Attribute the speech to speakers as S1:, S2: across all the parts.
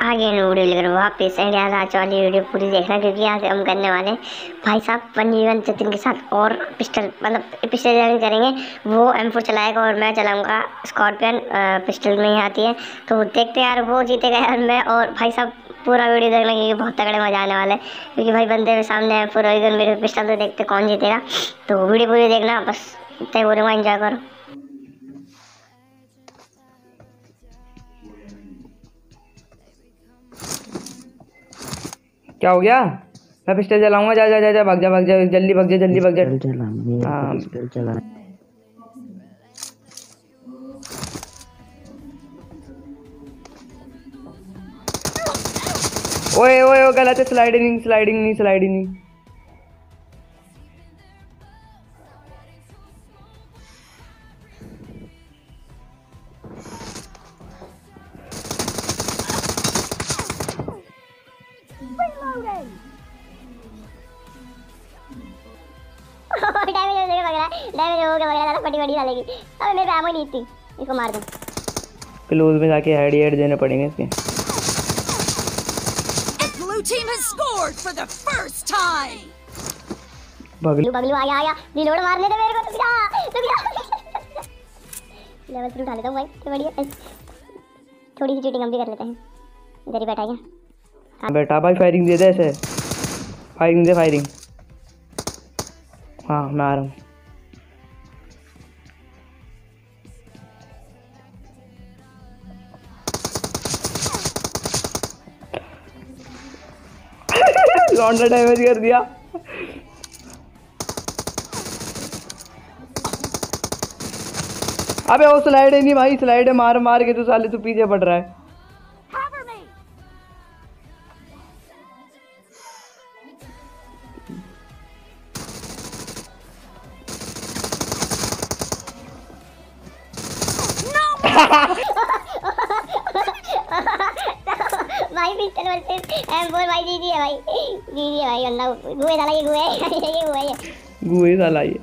S1: आगे वीडियो लेकर वापस इंडिया आज वाली वीडियो पूरी देखना, क्योंकि से हम करने वाले भाई साहब, वन वन चतिन के साथ और पिस्टल मतलब पिस्टल करेंगे, वो एम फोर चलाएगा और मैं चलाऊँगा स्कॉर्पियन पिस्टल में ही आती है। तो देखते यार, वो जीतेगा यार मैं और भाई साहब, पूरा वीडियो देखना, क्योंकि बहुत तगड़े मज़ा आने वाला है। क्योंकि भाई बंदे के सामने पूरा एकदम मेरे पिस्टल तो देखते कौन जीतेगा। तो वीडियो पूरी देखना, बस तय बोलूँगा इंजॉय करो।
S2: क्या हो गया? मैं पिस्टल जलाऊँगा जा जा जा जा भाग जा भाग जा जल्दी भाग जा जल्दी भाग जा। हाँ।
S3: चला
S2: ओए ओए ओ गलत है स्लाइडिंग स्लाइडिंग नहीं स्लाइडिंग नहीं।
S1: डैमेज हो गया वगैरह पटी पटी डालेगी। अबे मेरे पे आमो नहीं थी। इसको मार दूँ।
S2: क्लोज में जाके हेड हेड देने पड़ेंगे इसके।
S4: Blue team has scored for the first time!
S1: बगलू बगलू आ गया आ गया रिलोड मारने दे मेरे को रुक जा रुक जा लेवल थ्री उठा लेता हूँ भाई। तो बढ़िया। थोड़ी सी चीटिंग हम भी कर लेते हैं। इधर ही बैठा है क्या?
S2: बेटा भाई फायरिंग दे दे ऐसे। फायरिंग दे फायरिंग हाँ मैं आ रहा हूँ। लौंडा डैमेज कर दिया। अबे वो स्लाइड है नहीं भाई स्लाइड है मार मार के तू साले तू पीछे पड़ रहा है।
S4: Me!
S1: भाई पिस्टल एम फोर भाई जीजी है भाई जीजी है भाई अल्लाह गुए डाला ये गुए ये गुए ये
S2: गुए साला ये।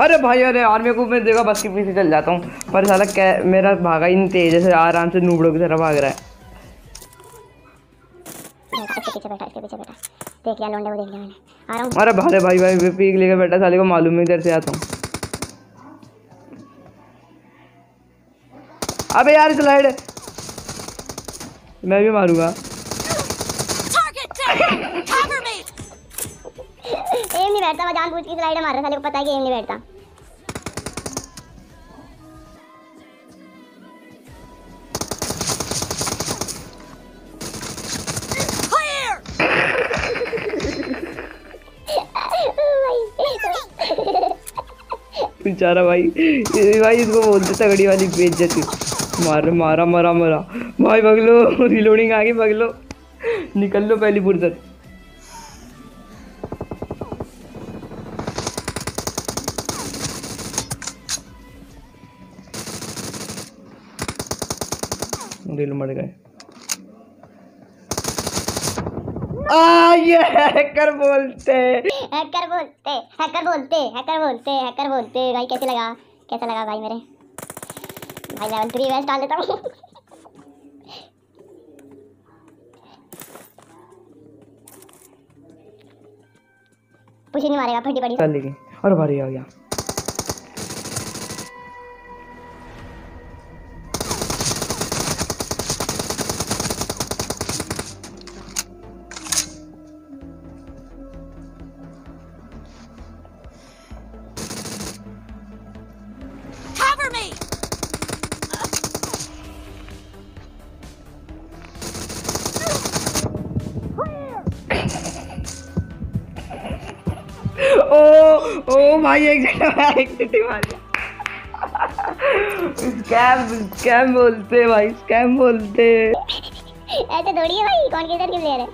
S2: अरे भाई अरे यार मेरे को मैं देखा बस के पीछे चल जाता हूँ। पर साला कै मेरा भागा इन तेज से आराम से नूबड़ों की तरह भाग रहा है।
S1: बैठा पीछे बैठा इसके पीछे बैठा। देख लिया लौंडे को देख लिया मैंने। आ रहा हूँ।
S2: अरे भाई भाई मैं पीक लेकर बैठा साले को मालूम है इधर से आता हूँ। अबे यार स्लाइड। मैं भी मारूँगा!
S1: एम नहीं बैठता मैं जानबूझ के स्लाइडर मार रहा साले को पता है कि एम नहीं बैठता।
S2: बेचारा भाई भाई इसको बोलते तगड़ी वाली बेइज्जती। मार, मारा, मरा मरा। भाई भाग लो रिलोडिंग आ गई भाग लो निकल लो पहली फुर्सत दिल मर गए। ये हैकर बोलते।
S1: हैकर बोलते हैकर बोलते हैकर बोलते हैकर बोलते। भाई, कैसे लगा? कैसा लगा भाई मेरे? भाई लेवल थ्री वेस्ट डाल देता हूँ। कुछ नहीं मारेगा, फटी पड़ी।
S2: और भारी आ गया। ओ ओ भाई एक जगह एक सिटी मार स्कैम स्कैम बोलते भाई स्कैम बोलते
S1: ऐसे थोड़ी है भाई कौन किधर के प्लेयर है?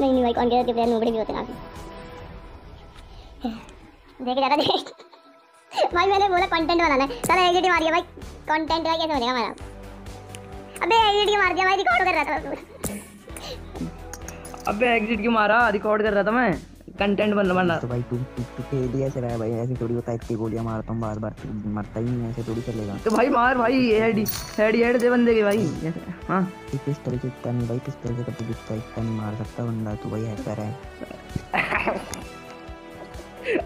S1: नहीं नहीं भाई कौन किधर के प्लेयर नोबड़ी भी होते काफ़ी देखे जरा देख। भाई मैंने बोला कंटेंट बनाना है। साला एडिट मार दिया भाई। कंटेंट भाई कैसे बनेगा हमारा? अबे एडिट मार दिया भाई रिकॉर्ड कर रहा था
S2: अबे एग्जिट क्यों मारा? रिकॉर्ड कर रहा था मैं। कंटेंट बन बना
S3: तो भाई तू तू तू खेल ही ऐसे रहा भाई ऐसे थोड़ी होता है इतनी गोलियाँ मारता हूँ बार बार तू मरता ही नहीं ऐसे थोड़ी चलेगा।
S2: तो भाई मार भाई हेड हेड हेड दे बंदे के भाई हाँ।
S3: ये पिस्टल से इतना नहीं भाई पिस्टल से कभी दिखता इतना नहीं मार सकता बंदा तू भाई हैकर है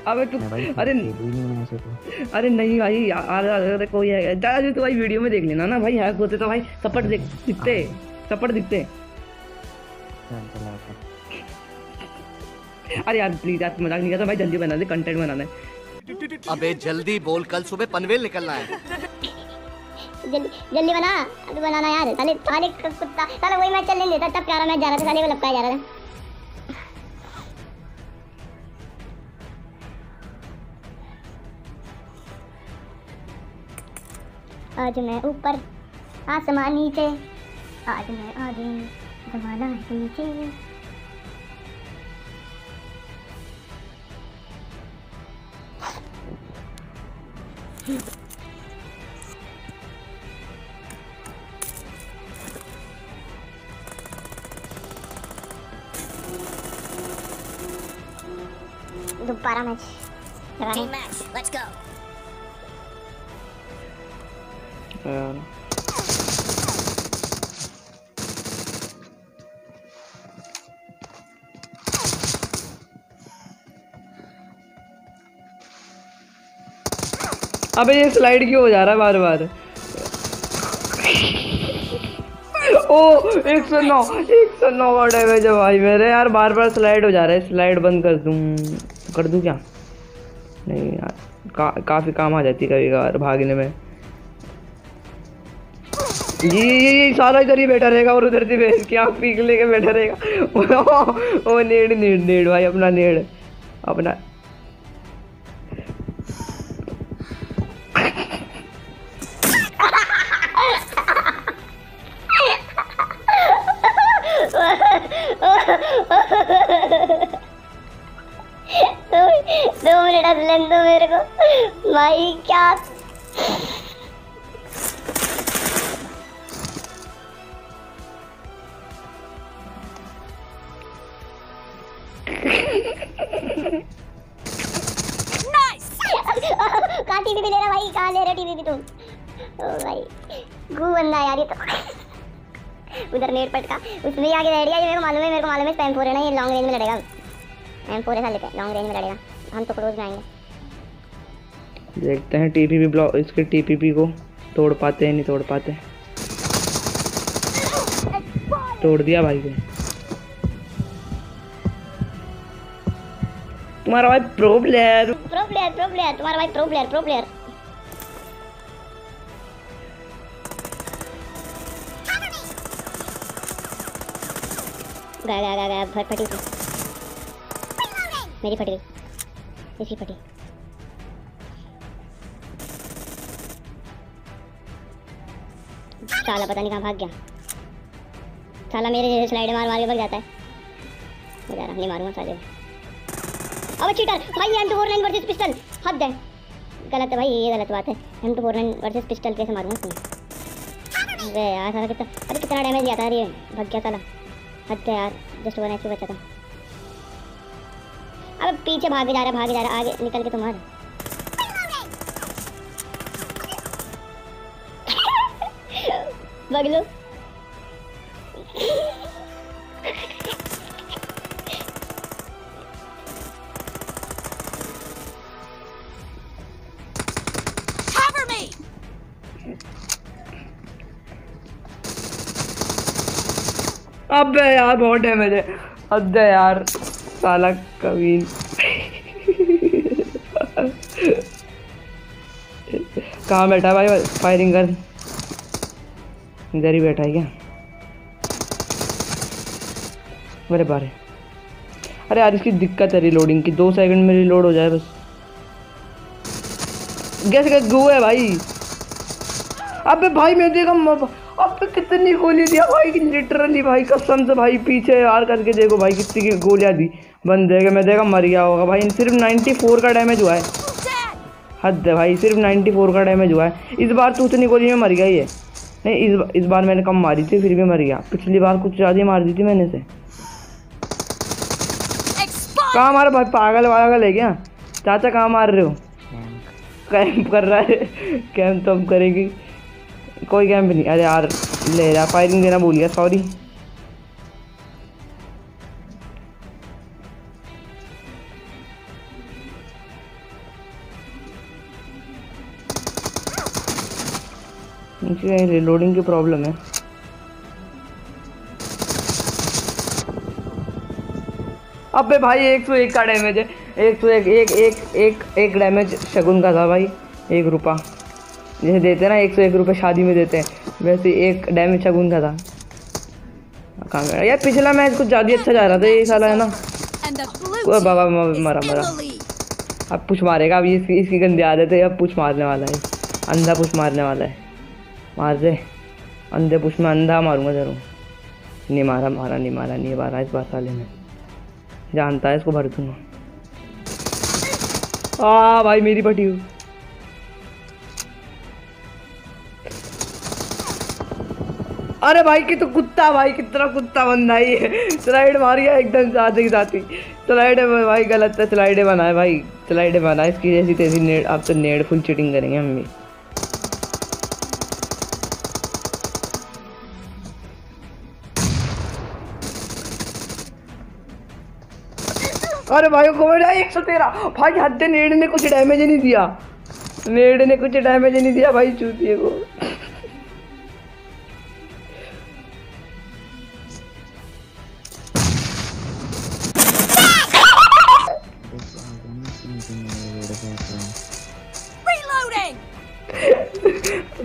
S2: अबे तू अरे
S3: तो।
S2: अरे नहीं भाई यार अरे कोई है दादा तो भाई वीडियो में देख लेना ना भाई हैक होते तो भाई सपट दिख दिखते सपट दिखते।
S3: चल चला।
S2: अरे यार प्लीज़ यार मज़ाक नहीं करता भाई जल्दी बना दे कंटेंट बनाना। है
S5: अबे जल्दी बोल कल सुबह पनवेल निकलना है।
S1: जल्दी जल्दी बना अभी बनाना यार साले साले कुत्ता साले वही मैच चलने देता तब प्यारा मैच जा रहा था साले को लपकाया जा रहा था। आज मैं ऊपर आसमान नीचे आज मैं आगे जमाना है पीछे दोबारा मैच लगा
S4: Team match. Let's go.
S2: यार अबे ये स्लाइड क्यों हो जा रहा है बार बार ओ एक सौ नौ एक सौ नौ का डैमेज है भाई मेरे। यार बार बार स्लाइड हो जा रहा है स्लाइड बंद कर दूँ। कर दूँ क्या? नहीं यार का, काफ़ी काम आ जाती कभी कभार भागने में। ये ये सारा इधर ही बैठा रहेगा और उधर से बैठ के आप पीक लेके बैठा रहेगा। ओ नेड़ नेड़ नेड़ भाई अपना नेड़ अपना
S1: भाई, क्या. कहाँ टीवी भी ले रहा भाई? कहाँ ले रहा टीवी भी तुम ओ भाई, गू बंदा यार ये तो। उधर नेट पटका उसमें आगे लड़ गया मेरे को मालूम है, मेरे को मालूम है स्पैम फोर है ना, ये लॉन्ग रेंज में लड़ेगा। एम फोर ऐसा लेते हैं लॉन्ग रेंज में लड़ेगा। हम तो क्लोज में आएँगे।
S2: देखते हैं टीपीपी ब्लॉक इसके टीपीपी को तोड़ पाते हैं, नहीं तोड़ पाते तोड़ दिया भाई को। तुम्हारा भाई pro player
S1: pro player pro player तुम्हारा भाई प्रो प्लेयर प्रो प्लेयर गया गया गया फट, फटी मेरी फट गई इसकी फटी साला पता नहीं कहाँ भाग गया। साला मेरे जैसे स्लाइड मार मार के भाग जाता है। बेचारा नहीं मारूँगा साले। अब चीटर भाई M two four nine versus pistol हद है। गलत है भाई, ये गलत बात है। M two four nine versus pistol कैसे मारूँगा तुम्हें अरे यार, साला कितना अरे कितना डैमेज दिया था ये। भग गया साला। हद है यार जस्ट वन एच बचा था। अब पीछे भागे जा रहा है, भागे जा रहा है, आगे निकल के तुम भाग लो
S2: अबे यार बहुत डैमेज है। है यार साला कमीन कहाँ बैठा भाई? फायरिंग कर। इधर ही बैठा है क्या? अरे बारे। अरे यार, इसकी दिक्कत है रिलोडिंग की। दो सेकंड में रिलोड हो जाए बस। गैस का गू है भाई? अबे भाई, मैं देखा अबे कितनी गोली दिया भाई लिटरली भाई, कसम से भाई, पीछे यार करके देखो भाई, कितनी की गोलियाँ दी। बंदे के मैं देखा, मर गया होगा भाई। सिर्फ़ 94 का डैमेज हुआ है। हद है भाई, सिर्फ़ 94 का डैमेज हुआ है। इस बार तो उतनी गोली में मर गया ये। नहीं इस बार इस बार मैंने कम मारी थी फिर भी मर गया पिछली बार कुछ ज़्यादा ही मार दी थी मैंने से।
S4: कहा
S2: कहाँ मारा भाई पागल वागल है क्या चाचा कहाँ मार रहे हो? कैंप कर रहा है। कैंप तो हम करेंगे। कोई कैंप नहीं। अरे यार ले रहा। फायरिंग देना भूल गया सॉरी रिलोडिंग की प्रॉब्लम है। अबे भाई एक सौ एक का डैमेज है। एक सौ एक एक एक एक एक डैमेज शगुन का था भाई एक रुपया जैसे देते ना एक सौ एक रुपये शादी में देते हैं वैसे एक डैमेज शगुन का था। कहाँ गया? यार पिछला मैच कुछ ज़्यादा अच्छा जा रहा था ये साला है ना? बाबा मरा मरा। अब पुश मारेगा अब इसकी इसकी गंदी आदत है अब पुश मारने वाला है। अंधा पुश मारने वाला है। मार दे अंधे पुश में अंधा मारूँगा ज़रूर नहीं मारा मारा, नहीं मारा नहीं मारा, इस बार साले ने। जानता है इसको भर दूँगा। आ भाई, मेरी पटी हुई। अरे भाई, कि तो कुत्ता, भाई, कितना कुत्ता बंदा ही है स्लाइड मार गया एकदम साथ ही साथ ही। स्लाइड भाई, गलत है। स्लाइडे बनाए भाई, स्लाइडे बनाए। इसकी जैसी तैसी नेड, अब तो नेड फुल चिटिंग करेंगे हम भी। अरे भाई को एक सौ तेरह। भाई हद नेड ने कुछ डैमेज नहीं दिया। नेड ने कुछ डैमेज नहीं दिया भाई चूतिए को।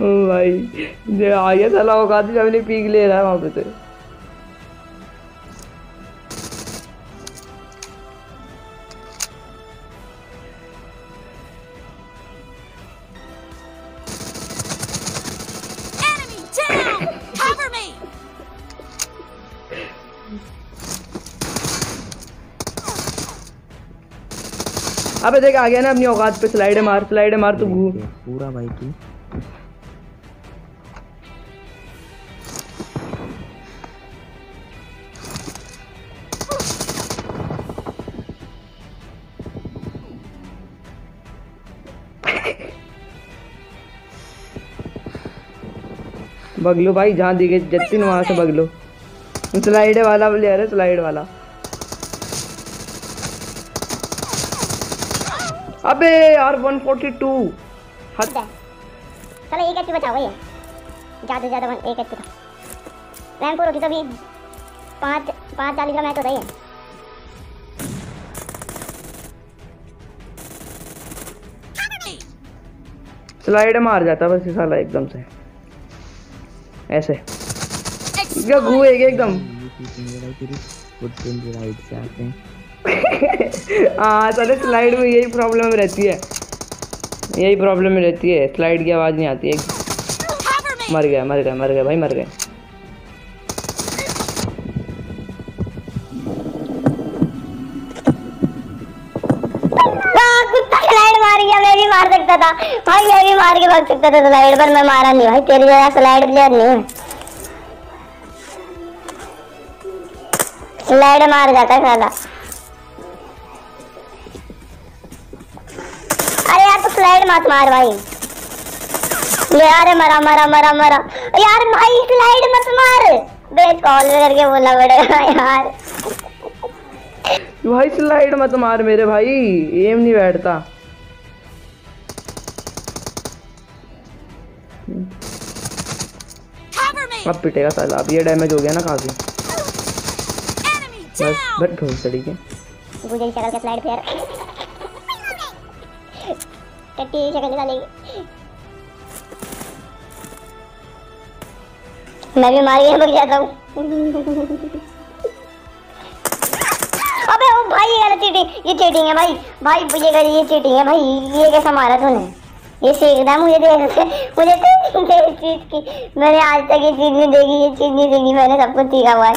S2: भाई ये आ गया साला औकात अपनी पीक ले रहा है वहाँ पे से अबे देख आ गया ना अपनी औकात पे स्लाइड मार स्लाइड मार तू। घू
S3: देख, पूरा भाई तू।
S2: बगलो भाई जहाँ दिखे जतिन वहाँ से बगलो। स्लाइड वाला प्लेयर है स्लाइड वाला। अबे यार 142 हद।
S1: चलो एक एचपी बचा हुआ है। ज़्यादा से ज़्यादा वन एक एचपी था। होगी तो अभी पाँच पाँच चालीस का मैच होता ही है।
S2: स्लाइड मार जाता बस ये साला एकदम से। ऐसे। क्या एकदम?
S3: है भाई तेरी फुट राइट से आते
S2: साले स्लाइड में यही प्रॉब्लम रहती है। यही प्रॉब्लम रहती है। स्लाइड की आवाज़ नहीं आती है। मर गया मर गया मर गया भाई मर गए।
S1: हाँ, मार था। भाई मैं भी मार के भाग सकता था स्लाइड पर मैं मारा नहीं। भाई तेरी जगह स्लाइड नहीं स्लाइड मार जाता स्लाइड मत मार भाई। ले अरे मरा मरा मरा मरा। यार भाई स्लाइड मत मार। बेच कॉल करके बोलना पड़ेगा यार।
S2: भाई स्लाइड मत मार मेरे भाई एम नहीं बैठता। अब पिटेगा साला अब ये डैमेज हो गया ना काफ़ी बस! बट तरीके
S1: गुजर की। शक्ल के स्लाइड पे यार टट्टी की शक्ल निकालेगी मैं भी मार के भाग जाता हूँ अबे, ओ भाई, ये गलत चीटिंग ये चीटिंग है भाई। भाई, ये गलत ये चीटिंग है भाई। ये कैसा मारा तूने? ये सीखना मुझे देख के मुझे तो इस चीज़ की, मैंने आज तक ये चीज़ नहीं देखी, ये चीज़ नहीं देखी, मैंने सब कुछ सीखा हुआ है।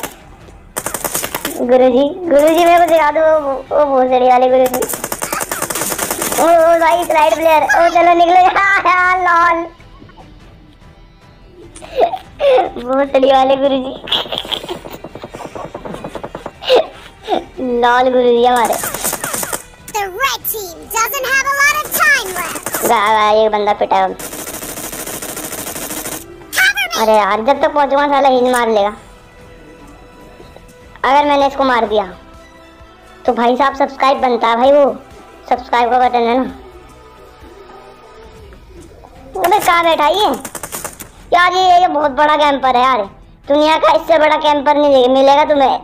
S1: गुरुजी गुरुजी, मेरे को दिखा दो, वो वो भोसड़ी वाले गुरुजी। ओ भाई स्लाइड प्लेयर ओ चलो निकलो हाँ लॉल भोसड़ी वाले गुरुजी. लॉल गुरुजी हमारे.
S6: The red team doesn't have a lot of time left.
S1: गा गा एक बंदा पिटा है अरे यार जब तक पहुंचूँगा साला हिंज मार लेगा. अगर मैंने इसको मार दिया तो भाई साहब सब्सक्राइब बनता है भाई वो. सब्सक्राइब का बटन है ना। अबे कहाँ बैठा ये? यार ये ये बहुत बड़ा कैंपर है यार। दुनिया का इससे बड़ा कैंपर नहीं मिलेगा तुम्हें।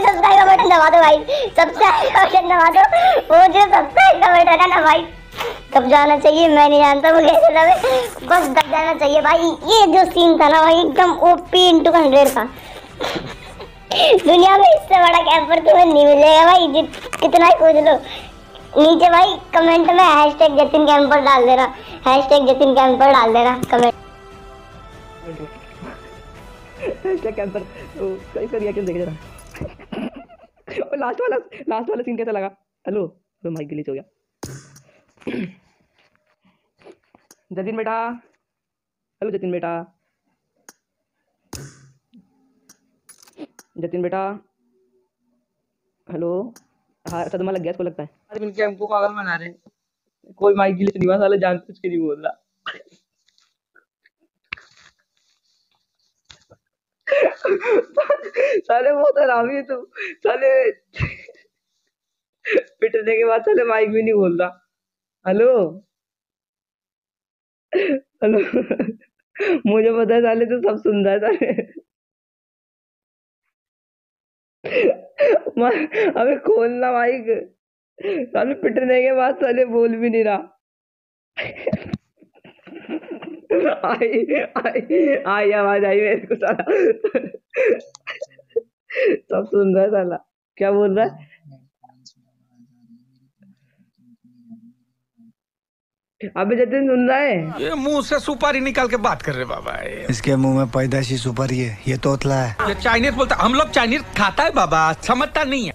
S1: सब्सक्राइब का सब्सक्राइब का सब्सक्राइब का कब जाना चाहिए। मैं नहीं जानता वो कैसे दबे। बस दब जाना चाहिए भाई। ये जो सीन था ना भाई, एकदम ओपी इंटू हंड्रेड था। दुनिया में इससे बड़ा कैंपर तुम्हें नहीं मिलेगा भाई। जित कितना ही खोज लो। नीचे भाई कमेंट में हैशटैग जतिन कैंपर डाल देना। हैशटैग जतिन कैंपर डाल देना कमेंट
S2: क्या कैंपर सही से रिएक्शन देख जरा और लास्ट वाला लास्ट वाला सीन कैसा लगा? हेलो तो माइक ग्लिच हो गया। जतिन बेटा। हेलो जतिन बेटा। जतिन बेटा। हेलो। हाँ सदमा लग गया, इसको लगता है। अरे इनके हमको पागल बना रहे हैं। कोई माइक ग्लिच नहीं हुआ साले जान कुछ के नहीं बोल रहा। साले बहुत हरामी है तू। साले पिटने के बाद साले माइक भी नहीं बोल रहा। हेलो। हेलो। मुझे पता है साले तू सब सुन रहा है, साले। अबे खोलना माइक। साले पिटने के बाद साले बोल भी नहीं रहा। आई आई आई, आवाज़ आई मेरे को साला। सब सुन रहा है साला। क्या बोल रहा है? अबे जतिन सुन रहा है।
S7: ये मुँह से सुपारी निकाल के बात कर रहे बाबा
S8: इसके मुँह में पैदाशी सुपारी है ये तोतला है।
S7: ये चाइनीज़ बोलता हम लोग चाइनीज़ खाता है बाबा समझता नहीं है।